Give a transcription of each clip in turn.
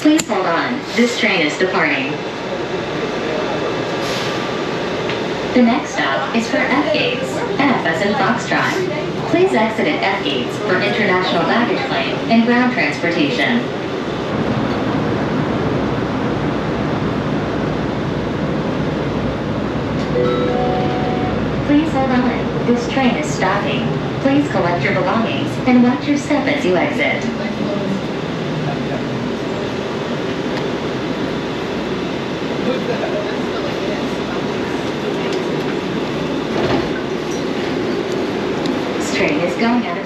Please hold on. This train is departing. The next stop is for F gates. F as in Foxtrot. Please exit at F gates for international baggage claim and ground transportation. Please hold on. This train is stopping. Please collect your belongings and watch your step as you exit. This train is going out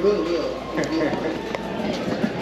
really will.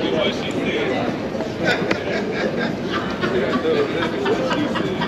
do what she said. yeah, no, do what she said.